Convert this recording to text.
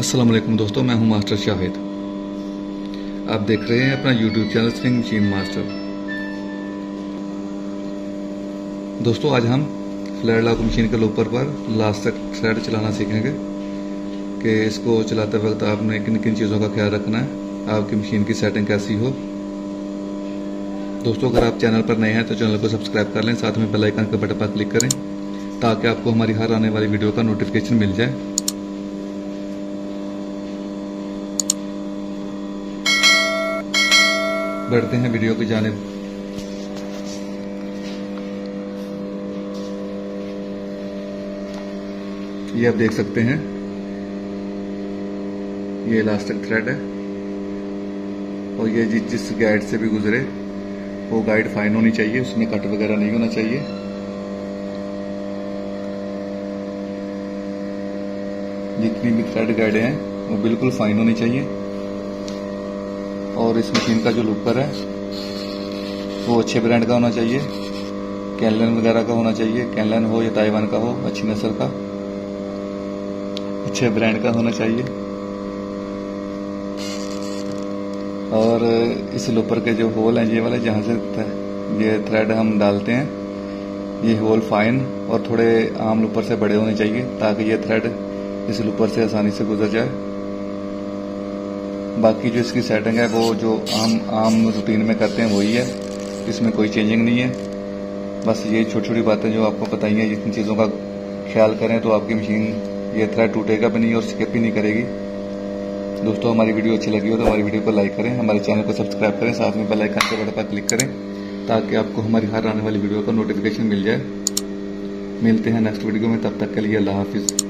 वालेकुम दोस्तों, मैं हूँ मास्टर शाहिद आप देख रहे हैं अपना YouTube channel swing machine master दोस्तों, आज हम फ्लैट लॉक मशीन के लोपर पर लास्ट तक थ्रेड चलाना सीखेंगे कि इसको चलाते वक्त आपने किन किन चीज़ों का ख्याल रखना है, आपकी मशीन की सेटिंग कैसी हो। दोस्तों, अगर आप चैनल पर नए हैं तो चैनल को सब्सक्राइब कर लें, साथ में बेल आइकन के बटन पर क्लिक करें, ताकि आपको हमारी हर आने वाली वीडियो का नोटिफिकेशन मिल जाए। बढ़ते हैं वीडियो की जानब। ये आप देख सकते हैं। ये इलास्टिक थ्रेड है। और ये जिस जिस गाइड से भी गुजरे, वो गाइड फाइन होनी चाहिए, उसमें कट वगैरह नहीं होना चाहिए। जितनी भी थ्रेड गाइड हैं, वो बिल्कुल फाइन होनी चाहिए। और इस मशीन का जो लूपर है, वो अच्छे ब्रांड का होना चाहिए। कैनलन वगैरह का होना चाहिए। कैनलन हो या ताइवान का हो, अच्छी नस्ल का, अच्छे ब्रांड का होना चाहिए। और इस लूपर के जो होल हैं, ये वाले, जहाँ से ये थ्रेड हम डालते हैं, ये होल फाइन और थोड़े आम लूपर से बड़े होने चाहिए, ताकि ये थ्रेड इस लूपर से आसानी से गुजर जाए। बाकी जो इसकी सेटिंग है, वो जो आम आम रूटीन में करते हैं, वही है। इसमें कोई चेंजिंग नहीं है। बस ये छोटी छोटी बातें जो आपको बताई हैं जिन चीज़ों का ख्याल करें तो आपकी मशीन ये थ्रेड टूटेगा भी नहीं और स्किप भी नहीं करेगी। दोस्तों, हमारी वीडियो अच्छी लगी हो तो हमारी वीडियो को लाइक करें, हमारे चैनल को सब्सक्राइब करें, साथ में बेल आइकन के बटन पर क्लिक करें, ताकि आपको हमारी हर आने वाली वीडियो का नोटिफिकेशन मिल जाए। मिलते हैं नेक्स्ट वीडियो में, तब तक के लिए अल्लाह हाफिज़।